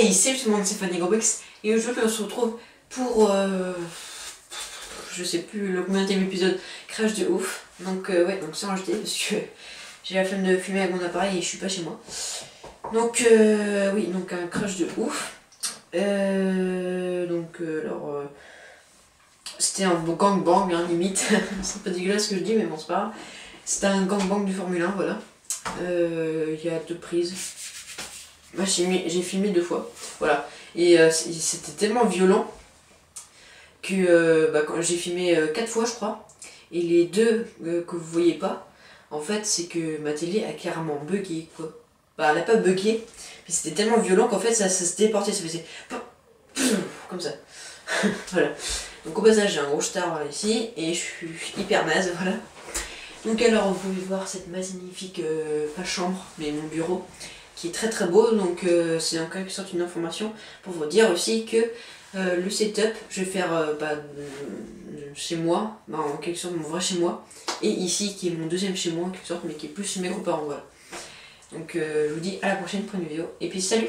Hey, salut tout le monde, c'est Fanny Gobex et aujourd'hui on se retrouve pour, euh, je sais plus le combien épisode, crash de ouf. Donc euh, ouais, donc sans rajouter parce que j'ai la flemme de filmer avec mon appareil et je suis pas chez moi. Donc euh, oui, donc un crash de ouf. Euh, donc alors, c'était un gangbang hein, limite, c'est pas dégueulasse ce que je dis mais bon c'est pas. C'était un gangbang du Formule 1, voilà. Il y a deux prises moi j'ai filmé deux fois, voilà. Et euh, c'était tellement violent que euh, bah, j'ai filmé euh, quatre fois je crois. Et les deux que vous voyez pas, en fait c'est que ma télé a carrément bugué quoi. Bah elle a pas bugué, mais c'était tellement violent qu'en fait ça, se déportait, ça faisait comme ça. voilà. Donc au passage j'ai un gros star ici et je suis hyper naze, voilà. Donc alors vous pouvez voir cette magnifique, pas chambre, mais mon bureau qui est très très beau. Donc euh, c'est en quelque sorte une information pour vous dire aussi que euh, le setup, je vais faire euh, bah, chez moi, bah, en quelque sorte mon vrai chez moi, et ici qui est mon deuxième chez moi en quelque sorte, mais qui est plus chez mes grands-parents. Voilà. Donc je vous dis à la prochaine pour une vidéo, et puis salut